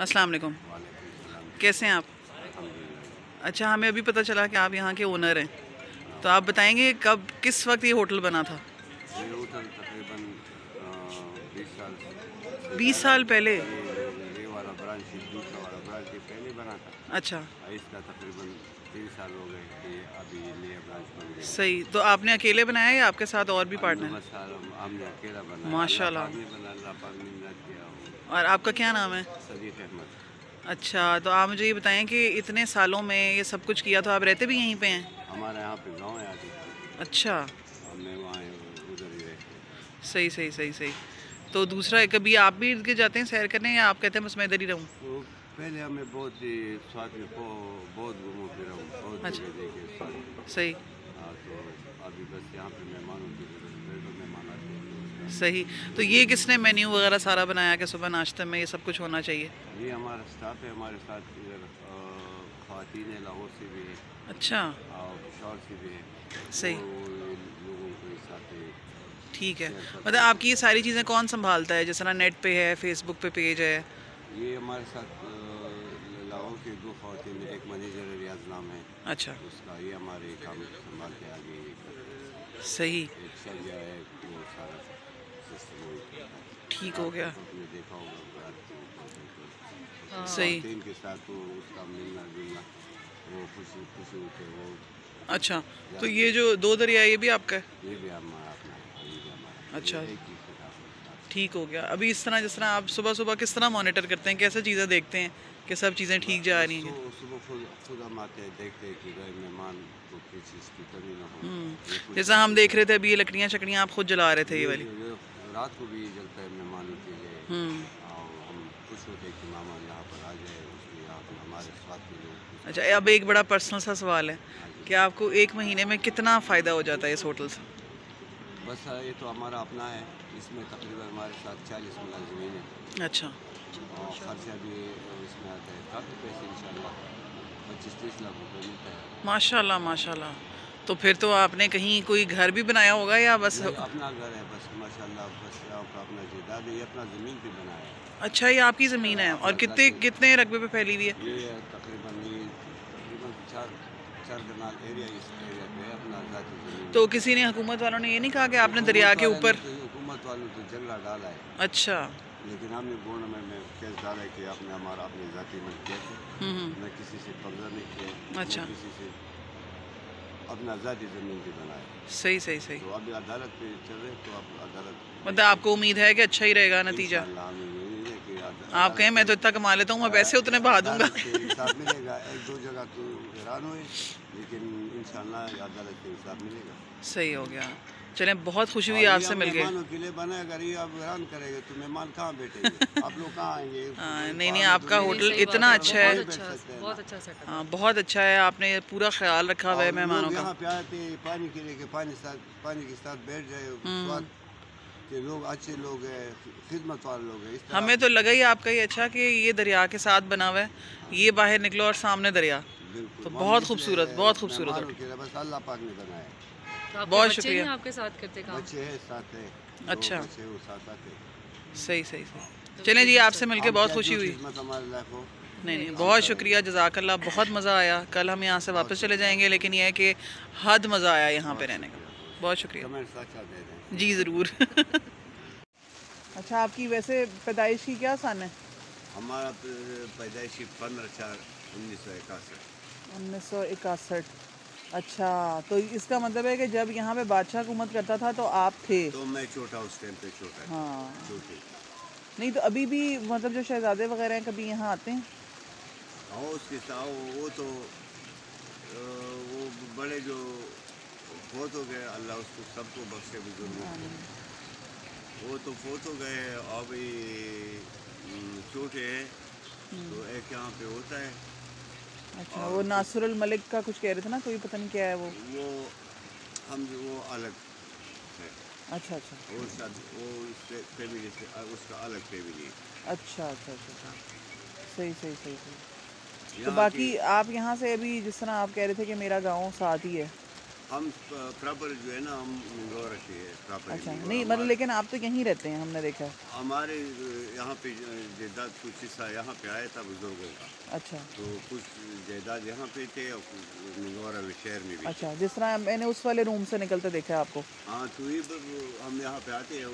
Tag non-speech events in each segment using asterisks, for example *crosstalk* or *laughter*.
अस्सलाम वालेकुम। कैसे हैं आप? अच्छा हमें अभी पता चला कि आप यहाँ के ओनर हैं। तो आप बताएँगे कब किस वक्त ये होटल बना था? ये होटल तकरीबन बीस साल बीस साल पहले? ये वाला ब्रांच दूसरा वाला ब्रांच ये पहले बना था। अच्छा। इसका तकरीबन तीन साल हो गए कि अभी नया ब्रांच बन गया। सही। तो आपने अकेले बनाया या आपके साथ और भी पार्टनर हमने अकेला बनाया। माशाल्लाह। और आपका क्या नाम है? सदीक अहमद। अच्छा तो आप मुझे ये बताएँ कि इतने सालों में ये सब कुछ किया तो आप रहते भी यहीं पे हैं? हमारे यहाँ पे गाँव है अच्छा। हमने वहाँ उधर ही सही सही सही सही। तो दूसरा कभी आप भी इर्द जाते हैं सैर करने या आप कहते हैं बस मैं इधर ही रहूँ? पहले हमें बहुत ही स्वाद में बहुत घूमो फिरा हूँ, अच्छा। सही। हाँ तो अभी बस यहाँ पे मेहमानों की ज़रूरत है तो मेहमान आते हैं सही। तो ये किसने मेन्यू वगैरह सारा बनाया कि सुबह नाश्ते में ये सब कुछ होना चाहिए? ये हमारा स्टाफ है हमारे साथ इधर खातन लाहौर से भी है। अच्छा। और से भी है। सही। लोगों के साथ ठीक है। मतलब आपकी ये सारी चीज़ें कौन संभालता है? जिस तरह नेट पे है फेसबुक पे पेज है। ये हमारे साथ लाहौर के दो खातन एक मैनेजर है रियाज नाम है। अच्छा। उसका ये हमारे काम संभाल के आगे। सही। एक सर्जा है वो सारा। ठीक हो गया। होगा रात को सही। के साथ तो उसका मिलना जुलना वो खुशी खुशी होते वो अच्छा तो ये जो दो दरिया ये भी आपका है? ये भी हमारा अपना है ये भी हमारा अच्छा। ही है। ठीक हो गया। अभी इस तरह जिस तरह आप सुबह सुबह किस तरह मॉनिटर करते हैं कैसे चीज़ें देखते हैं कि सब चीज़ें ठीक जा रही हैं? तो सुबह खुद खुद हम आते हैं देखते हैं कि भाई मेहमान को किसी चीज़ की कमी ना हो। जैसा हम देख रहे थे अभी ये लकड़ियाँ शकड़ियाँ आप खुद जला रहे थे ये वाली। रात को भी जलता है मेहमानों के लिए। हम्म। और हम खुश होते हैं कि मेहमान यहाँ पर आ जाए यहाँ पर हमारे साथ के लोग अच्छा अब एक बड़ा पर्सनल सा सवाल है कि आपको एक महीने में कितना फ़ायदा हो जाता है इस होटल से? बस हाँ, ये तो हमारा अपना है। इसमें तकरीबन हमारे साथ चालीस मिला ज़मीन है। अच्छा। और खर्चा भी इसमें आता है। काफ़ी पैसे इंशाल्लाह पच्चीस तीस लाख रुपए मिलता है। माशाल्लाह माशाल्लाह। तो फिर तो आपने कहीं कोई घर भी बनाया होगा या बस अपना घर है बस माशाल्लाह बस अपना जायदाद है अपना ज़मीन पे बनाया है। अच्छा ये आपकी ज़मीन है और कितने कितने रकबे पे फैली हुई है? ये तकरीबन ये तकरीबन चार चार कनाल एरिया इस एरिया पे अपना जाती ज़मीन। तो किसी ने हुकूमत वालों ने ये नहीं कहा कि आपने दरिया के ऊपर हुकूमत वालों ने तो झगड़ा डाला है। अच्छा। लेकिन हमने गवर्नमेंट में केस डाला है कि आपने हमारा अपने जाति मिल्कियत है हम्म हम्म, मैं किसी से कब्जा नहीं किया अच्छा। किसी से अपना जाती ज़मीन पे बनाए। सही सही सही। तो अभी अदालत पे चल रहे तो आप अदालत मतलब आपको उम्मीद है कि अच्छा ही रहेगा नतीजा? है आप कहें मैं तो इतना कमा लेता हूँ मैं पैसे उतने बहा दूँगा। मिलेगा एक दो जगह तो हैरान हुए लेकिन इंशाल्लाह अदालत के हिसाब मिलेगा। सही हो गया। चलें बहुत खुशी हुई आपसे मिल अगर ये हैरान करेंगे तो मेहमान कहाँ बैठेंगे? आप लोग कहाँ आएँगे? *laughs* हाँ, नहीं नहीं आपका तो होटल इतना अच्छा है। अच्छा हैं बहुत अच्छा हाँ। बहुत अच्छा है आपने पूरा ख्याल रखा हुआ है मेहमानों लोग का। यहाँ पे आते पानी के लिए पानी साथ पानी के साथ बैठ जाए हम्म। के लोग अच्छे लोग हैं खिदमत वाले लोग हैं हमें तो लगा ही आपका ही अच्छा कि ये दरिया के साथ बना हुआ है ये बाहर निकलो और सामने दरिया। तो बहुत खूबसूरत, बहुत खूबसूरत बस अल्लाह पाक ने बनाया है। तो बहुत शुक्रिया। आपके साथ करते काम? बच्चे हैं साथ है। अच्छा। हैं। सही सही सही। चलें जी आपसे मिलके आप बहुत खुशी हुई। हो। नहीं नहीं बहुत शुक्रिया जजाकल्ला बहुत मज़ा आया। कल हम यहाँ से वापस चले जाएँगे लेकिन यह है कि हद मज़ा आया यहाँ पे रहने का। बहुत शुक्रिया। कमेंट्स अच्छा दे दें। जी ज़रूर। *laughs* अच्छा आपकी वैसे पैदाइश की क्या सन है? हमारा पैदाइशी पंद्रह चार उन्नीस सौ इकसठ उन्नीस सौ इकसठ अच्छा तो इसका मतलब है कि जब यहाँ पे बादशाह हुकूमत करता था तो आप थे। तो मैं छोटा उस टाइम पे छोटा हाँ। छोटे। नहीं तो अभी भी मतलब जो शहजादे वगैरह हैं कभी यहाँ आते हैं? हाँ उसके साथ वो तो वो बड़े जो फोत हो गए अल्लाह उसको सबको बख्शे बुज़ुर्ग वो तो फोत हो गए अभी हम्म, छोटे हैं। तो एक यहाँ पे होता है। अच्छा वो नासुर मलिक का कुछ कह रहे थे ना कोई पता नहीं क्या है वो। वो हम जो वो अलग है। अच्छा अच्छा। वो शायद वो फैमिली से उसका अलग फैमिली है। अच्छा अच्छा अच्छा अच्छा। सही सही सही सही। तो बाकी आप यहाँ से अभी जिस तरह आप कह रहे थे कि मेरा गाँव साथ ही है हम प्रॉपर जो है ना हम इंदौर हैं प्रॉपर अच्छा नहीं मतलब लेकिन आप तो यहीं रहते हैं हमने देखा। हमारे यहाँ पे जायदाद कुछ हिस्सा यहाँ पे आया था बुज़ुर्गों का। अच्छा। तो कुछ जायदाद यहाँ पे थे और इंदौर वाले शहर में भी। अच्छा जिस तरह मैंने उस वाले रूम से निकलते देखा आपको। हाँ तो ये हम यहाँ पे आते हैं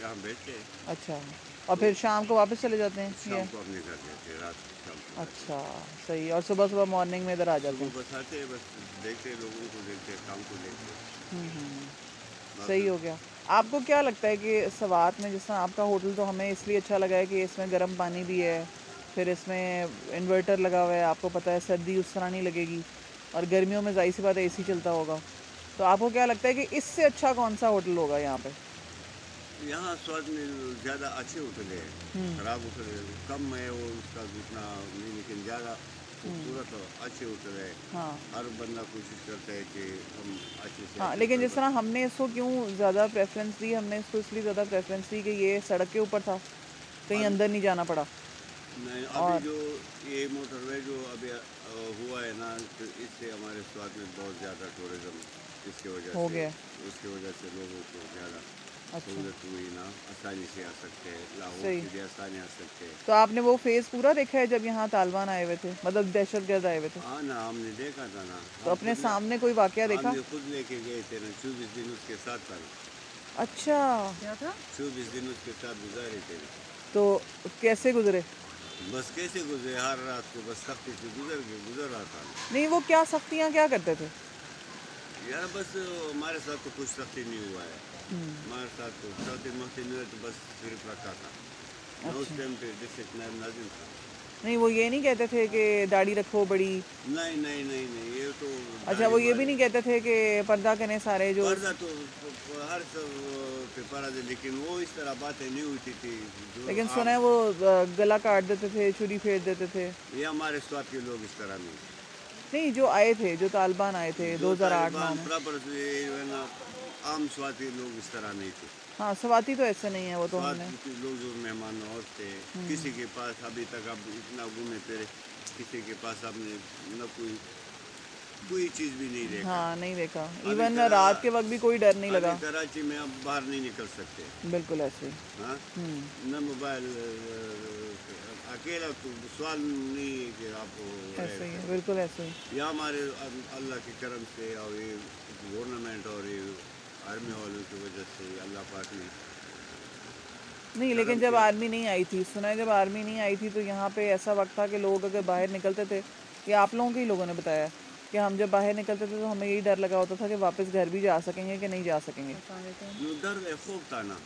यहाँ बैठते हैं। अच्छा। और फिर शाम को वापस चले जाते हैं? शाम को अपने घर जाते हैं रात शाम अच्छा सही और सुबह सुबह मॉर्निंग में इधर आ जाते हैं? बस आते हैं बस देखते हैं लोगों को देखते हैं काम को देखते हैं। हम्म, हम्म, सही हो गया। आपको क्या लगता है कि सवात में जिस तरह आपका होटल तो हमें इसलिए अच्छा लगा है कि इसमें गर्म पानी भी है फिर इसमें इन्वर्टर लगा हुआ है आपको पता है सर्दी उस तरह नहीं लगेगी और गर्मियों में ज़ाहिर सी बात एसी चलता होगा। तो आपको क्या लगता है कि इससे अच्छा कौन सा होटल होगा यहाँ पे? यहाँ स्वाद में ज़्यादा अच्छे होटल है हम्म। खराब होटल है कम है वो उसका जितना नहीं लेकिन ज़्यादा खूबसूरत और अच्छे होटल है हाँ। हर बंदा कोशिश करता है कि हम अच्छे से हाँ लेकिन जिस तरह हमने इसको क्यों ज़्यादा प्रेफरेंस दी हमने इसको इसलिए ज़्यादा प्रेफरेंस दी कि ये सड़क के ऊपर था कहीं अंदर नहीं जाना पड़ा। नहीं अभी जो ये मोटरवे जो अभी हुआ है ना तो इससे हमारे स्वाद में बहुत ज़्यादा टूरिज़्म इसकी वजह हो से गया। उसकी वजह से लोगों को ज़्यादा अच्छा। सहूलत हुई ना आसानी से आ सकते हैं लाहौर। के लिए आसानी आ सकते हैं। तो आपने वो फ़ेज़ पूरा देखा है जब यहाँ तालिबान आए हुए थे? मतलब दहशत गर्द आए हुए थे? हाँ ना हमने देखा था ना। तो अपने सामने कोई वाकया देखा? खुद लेके गए थे ना चौबीस दिन उसके साथ था। अच्छा। क्या था? चौबीस दिन उसके साथ गुजारे थे। तो कैसे गुजरे? बस कैसे गुजरे? हर रात को बस सख्ती से गुजर के गुजर रहा था। नहीं वो क्या सख्तियाँ क्या करते थे? यार बस हमारे साथ तो कुछ सख्ती नहीं हुआ है। हम्म, हमारे साथ तो चौथी मख्ती में तो बस सिर्फ़ रखा था? ना उस टाइम पे डिस्ट्रिक्ट नायब नाजिम था। नहीं वो ये नहीं कहते थे कि दाढ़ी रखो बड़ी। नहीं नहीं नहीं नहीं ये तो अच्छा वो ये भी नहीं कहते थे कि पर्दा करें सारे जो पर्दा तो हर सब पे पर्दा थे लेकिन वो इस तरह बातें नहीं होती थी लेकिन सुना है वो गला काट देते थे छुरी फेर देते थे। ये हमारे स्वाद के लोग इस तरह नहीं। नहीं जो आए थे जो तालिबान आए थे 2008 नौ में आम स्वाद के लोग इस तरह नहीं थे। हाँ स्वाति तो ऐसे नहीं है वो तो हमने लोग जो मेहमान और थे किसी के पास अभी तक अब इतना घूमे फिरे किसी के पास आपने न कोई कोई चीज़ भी नहीं देखा। हाँ नहीं देखा। इवन रात के वक्त भी कोई डर नहीं लगा। कराची में अब बाहर नहीं निकल सकते। बिल्कुल ऐसे। हाँ? हम्म। न मोबाइल अकेला तो सवाल नहीं कि आप ऐसे ही बिल्कुल ऐसे ही। या हमारे अल्लाह के करम से और ये गवर्नमेंट और ये आर्मी वालों की वजह से अल्लाह पाक ने नहीं लेकिन जब आर्मी नहीं आई थी सुना है जब आर्मी नहीं आई थी तो यहाँ पे ऐसा वक्त था कि लोग अगर बाहर निकलते थे ये आप लोगों के ही लोगों ने बताया कि हम जब बाहर निकलते थे तो हमें यही डर लगा होता था कि वापस घर भी जा सकेंगे कि नहीं जा सकेंगे। डर था ना।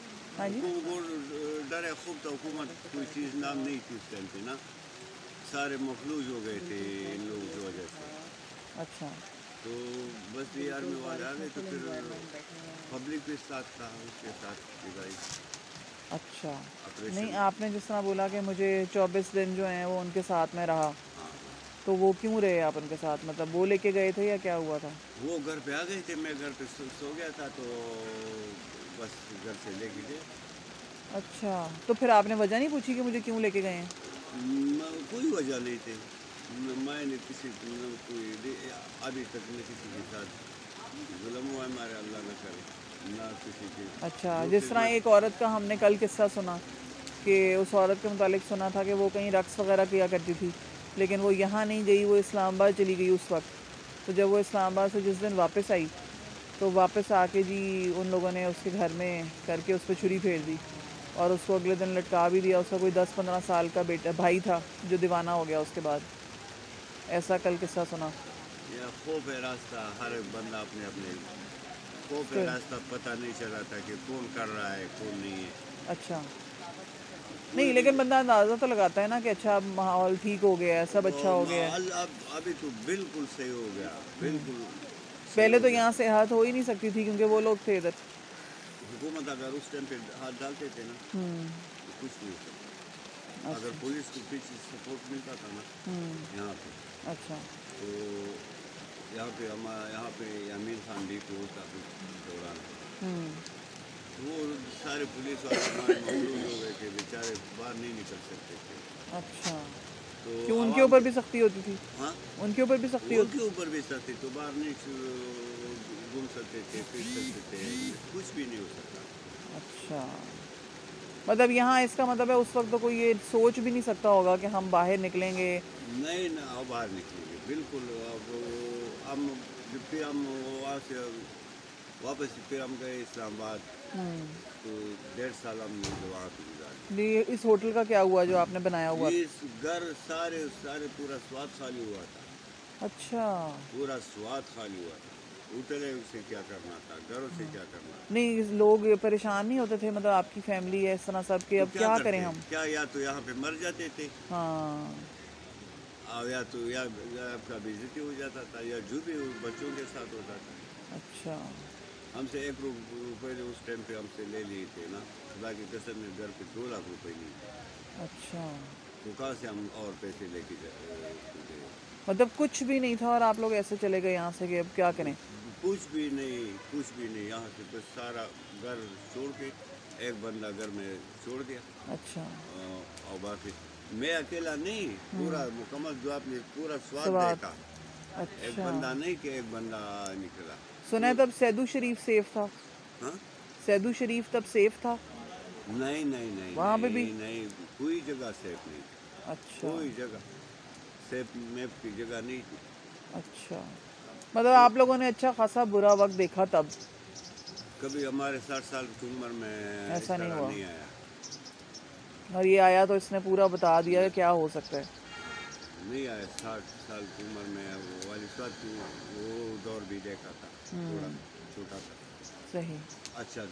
डर है खूब था हुकूमत कोई चीज़ नाम नहीं थी उस टाइम पे ना सारे मखलूज हो गए थे इन लोगों की वजह से अच्छा तो बस आ गए तो फिर पब्लिक भी साथ था उसके साथ भाई अच्छा नहीं आपने जिस तरह बोला कि मुझे 24 दिन जो हैं वो उनके साथ में रहा तो वो क्यों रहे आप उनके साथ मतलब वो लेके गए थे या क्या हुआ था वो घर पे आ गए थे मैं घर पे सो गया था तो बस घर से लेके गए अच्छा तो फिर आपने वजह नहीं पूछी कि मुझे क्यों लेके गए हैं? कोई वजह नहीं थी। मैंने किसी कोई अभी तक न किसी के साथ जुल्म हुआ हमारे अल्लाह न करे ना किसी के। अच्छा जिस तरह एक औरत का हमने कल किस्सा सुना कि उस औरत के मुतालिक सुना था कि वो कहीं रक्स वगैरह किया करती थी लेकिन वो यहाँ नहीं गई वो इस्लामाबाद चली गई उस वक्त। तो जब वो इस्लामाबाद से जिस दिन वापस आई तो वापस आके जी उन लोगों ने उसके घर में करके उस पर छुरी फेर दी और उसको अगले दिन लटका भी दिया। उसका कोई दस पंद्रह साल का बेटा भाई था जो दीवाना हो गया उसके बाद। ऐसा कल किस्सा सुना। खौफ रास्ता हर बंदा अपने अपने। खौफ रास्ता पता नहीं चला था कि कौन कर रहा है कौन नहीं है। अच्छा। नहीं लेकिन बंदा अंदाज़ा तो लगाता है ना कि अच्छा अब माहौल ठीक हो गया है सब अच्छा हो गया है। अब अभी तो बिल्कुल सही हो गया बिल्कुल। पहले तो यहाँ से हाथ हो ही नहीं सकती थी क्योंकि वो लोग थे इधर। हुकूमत अगर उस टाइम पे हाथ डालते थे ना। हम्म, तो कुछ नहीं होता। अगर पुलिस को पीछे सपोर्ट मिलता था ना हम्म, यहाँ पे। अच्छा। तो यहाँ पे हमारा यहाँ पे अमीर खान भी को होता दौरान। हम्म, वो सारे पुलिस वाले हो गए थे बेचारे बाहर नहीं निकल सकते थे। अच्छा। तो उनके ऊपर भी सख्ती होती थी। हाँ? उनके ऊपर भी सख्ती होती उनके ऊपर भी सख्ती तो बाहर नहीं घूम सकते थे फिर सकते थे। कुछ भी नहीं हो सकता। अच्छा। मतलब यहाँ इसका मतलब है उस वक्त तो कोई ये सोच भी नहीं सकता होगा कि हम बाहर निकलेंगे। नहीं ना अब बाहर निकलेंगे। बिल्कुल अब हम फिर हम वहाँ से वापस फिर हम गए इस्लामाबाद। हम्म। तो डेढ़ साल हम वहाँ पे गुजारे। ये इस होटल का क्या हुआ जो आपने बनाया हुआ? इस घर सारे सारे पूरा स्वाद खाली हुआ था। अच्छा। पूरा स्वाद खाली हुआ था। होटल है उसे क्या करना था? घरों से क्या करना था? नहीं लोग परेशान नहीं होते थे? मतलब आपकी फैमिली है इस तरह सब के अब तो क्या करें हम? क्या या तो यहाँ पे मर जाते थे। हाँ। और या तो या, या आपका बेइज्जती हो जाता था या जो भी बच्चों के साथ होता था। अच्छा। हमसे एक रु- रुपए उस टाइम पे हमसे ले लिए थे ना। खुदा की कसम में घर पे दो लाख रुपए नहीं। थे। अच्छा। तो कहाँ से हम और पैसे लेके जा- गए? मतलब कुछ भी नहीं था और आप लोग ऐसे चले गए यहाँ से कि अब क्या करें? कुछ भी नहीं कुछ भी नहीं। यहाँ से बस सारा घर छोड़ के एक बंदा घर में छोड़ दिया। अच्छा। और बाकी मैं अकेला नहीं पूरा मुकम्मल जो आपने पूरा स्वाद स्वाद। देखा एक अच्छा। बंदा नहीं कि एक बंदा निकला। सुना है तब सैदू शरीफ सेफ़ था। हाँ? सैदू शरीफ तब सेफ़ था? नहीं नहीं नहीं वहाँ पे भी? नहीं कोई जगह सेफ़ नहीं अच्छा। कोई जगह। सेफ़ मैप की जगह नहीं थी। अच्छा। मतलब आप लोगों ने अच्छा खासा बुरा वक्त देखा तब? कभी हमारे साठ साल की उम्र में ऐसा नहीं हुआ। नहीं आया। और ये आया तो इसने पूरा बता दिया क्या हो सकता है। नहीं आया साठ साल की उम्र में वो वाली साथ की वो दौर भी देखा था हम्म। थोड़ा छोटा था। सही। अच्छा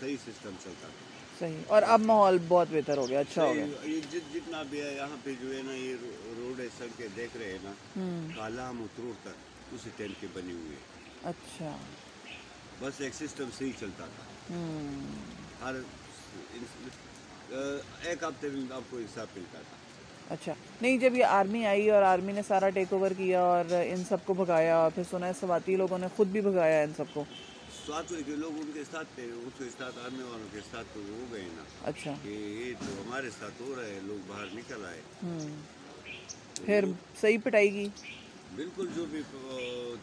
सही सिस्टम चलता था। सही। और अब माहौल बहुत बेहतर हो गया अच्छा हो गया। ये जि, जितना भी है यहाँ पे जो है ना ये रोड है सड़कें देख रहे हैं ना हम्म। काला मुतरूर तक उसी टाइम की बनी हुई है। अच्छा। बस एक सिस्टम सही चलता था। हम्म। हर एक हफ़्ते में आपको हिसाब मिलता था। अच्छा। नहीं जब ये आर्मी आई और आर्मी ने सारा टेक ओवर किया और इन सबको भगाया और फिर सुना है सवाती लोगों ने खुद भी भगाया इन सबको। साथ के लोग उनके साथ थे उसके साथ आने वालों के साथ तो हो गए ना। अच्छा। कि ये तो हमारे साथ हो रहा है लोग बाहर निकल आए। हम्म। फिर सही पिटाई की? बिल्कुल जो भी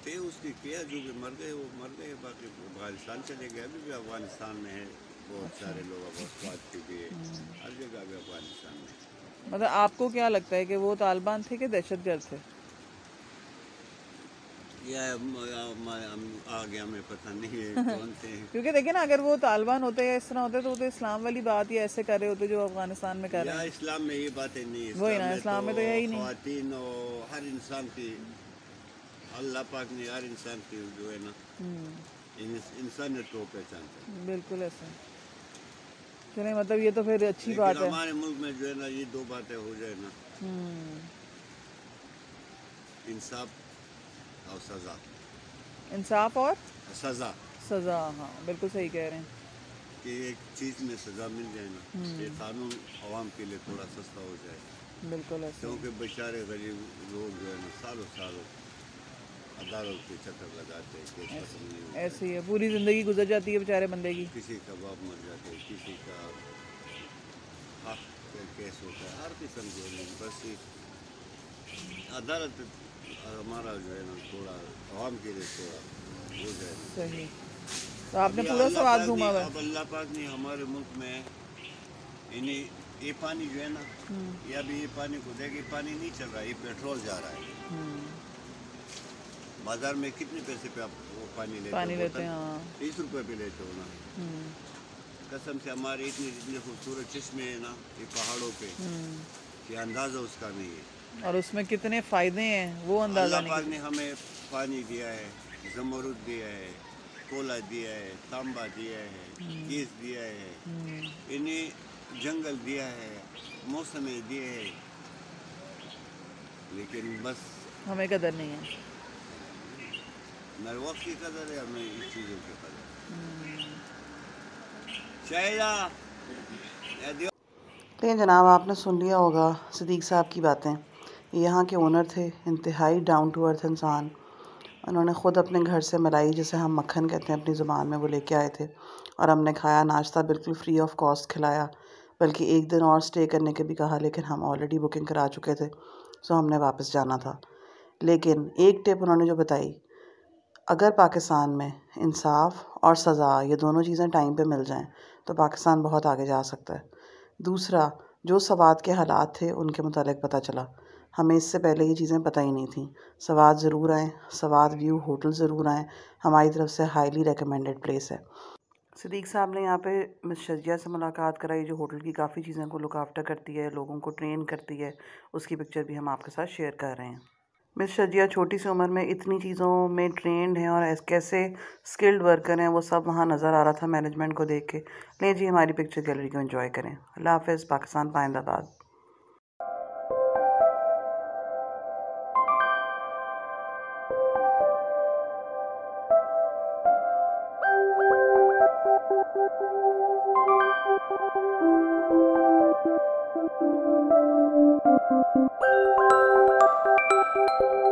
थे उसकी किया जो भी मर गए वो मर गए। बाकी अफ़गानिस्तान चले गए। अभी भी अफ़गानिस्तान में है बहुत सारे लोग अफ़गानिस्तान के है हर जगह भी अफ़गानिस्तान में। मतलब आपको क्या लगता है कि वो तालिबान थे कि दहशत गर्द थे? या पता नहीं है *laughs* कौन क्योंकि देखिए ना अगर वो तालिबान होते या इस तरह होते तो वो तो इस्लाम वाली बात या ऐसे कर रहे होते जो अफ़गानिस्तान में कर रहे हैं। इस्लाम में ये बातें नहीं वही ना, इस्लाम में तो यही नहीं। खातन और हर इंसान की अल्लाह पाक ने हर इंसान की जो है ना हम्म, इंसानियत को पहचानता बिल्कुल ऐसे चलिए मतलब ये तो फिर अच्छी बात है। हमारे मुल्क में जो है ना ये दो बातें हो जाए ना हम्म, इंसाफ और सज़ा। इंसाफ और? सज़ा। सज़ा हाँ बिल्कुल सही कह रहे हैं। कि एक चीज़ में सज़ा मिल जाए ना हम्म। ये कानून आवाम के लिए थोड़ा सस्ता हो जाए। बिल्कुल क्योंकि बेचारे गरीब लोग जो है ना सालों सालों अदालत के चक्कर लगाते हैं ऐसे ही है पूरी ज़िंदगी गुजर जाती है बेचारे बंदे की। किसी का बाप मर जाते हैं किसी का का केस होता है हर किस्म के बस अदालत हमारा जो है ना थोड़ा आवाम के लिए थोड़ा हो जाए सही। तो आपने पूरा सवाल घूमा हुआ अब अल्लाह पाक ने हमारे मुल्क में इन्हें ये पानी जो है ना हम्म, ये अभी ये पानी को देखिए पानी नहीं चल रहा है ये पेट्रोल जा रहा है। हम्म, बाज़ार में कितने पैसे पे आप वो पानी लेते पानी हो लेते हैं हाँ। तीस रुपए पे लेते हो ना? हम्म, कसम से हमारे इतने इतने खूबसूरत चश्मे हैं ना ये पहाड़ों पे हम्म, कि अंदाज़ा उसका नहीं है। और उसमें कितने फ़ायदे हैं वो अंदाज़ा पाक नहीं ने हमें पानी दिया है जमरूद दिया है कोला दिया है तांबा दिया है गैस दिया है हम्म, इन्हें जंगल दिया है मौसम दिए है। लेकिन बस हमें कदर नहीं है। न वक्त की कदर है हमें इस चीज़ों की कदर शायदा लेकिन जनाब आपने सुन लिया होगा सदीक साहब की बातें। यहाँ के ओनर थे इंतहाई डाउन टू अर्थ इंसान। उन्होंने ख़ुद अपने घर से मलाई जिसे हम मक्खन कहते हैं अपनी ज़ुबान में वो लेके आए थे। और हमने खाया नाश्ता बिल्कुल फ्री ऑफ़ कॉस्ट खिलाया। बल्कि एक दिन और स्टे करने के भी कहा लेकिन हम ऑलरेडी बुकिंग करा चुके थे। सो हमने वापस जाना था। लेकिन एक टिप उन्होंने जो बताई अगर पाकिस्तान में इंसाफ और सज़ा ये दोनों चीज़ें टाइम पे मिल जाएँ तो पाकिस्तान बहुत आगे जा सकता है। दूसरा, जो सवाद के हालात थे, उनके मुतालिक पता चला। हमें इससे पहले ये चीज़ें पता ही नहीं थी। सवाद ज़रूर आएँ, सवाद व्यू होटल ज़रूर आएँ, हमारी तरफ़ से हाईली रिकमेंडेड प्लेस है। सदीक साहब ने यहाँ पे मिस शजिया से मुलाकात कराई, जो होटल की काफ़ी चीज़ों को लुक करती है, लोगों को ट्रेन करती है, उसकी पिक्चर भी हम आपके साथ शेयर कर रहे हैं। मिस शजिया छोटी सी उम्र में इतनी चीज़ों में ट्रेंड हैं और कैसे स्किल्ड वर्कर हैं, वो सब वहाँ नज़र आ रहा था मैनेजमेंट को देख के। नहीं जी, हमारी पिक्चर गैलरी को एंजॉय करें। अल्लाह हाफ़ पाकिस्तान पाइंदाबाद Thank Thank you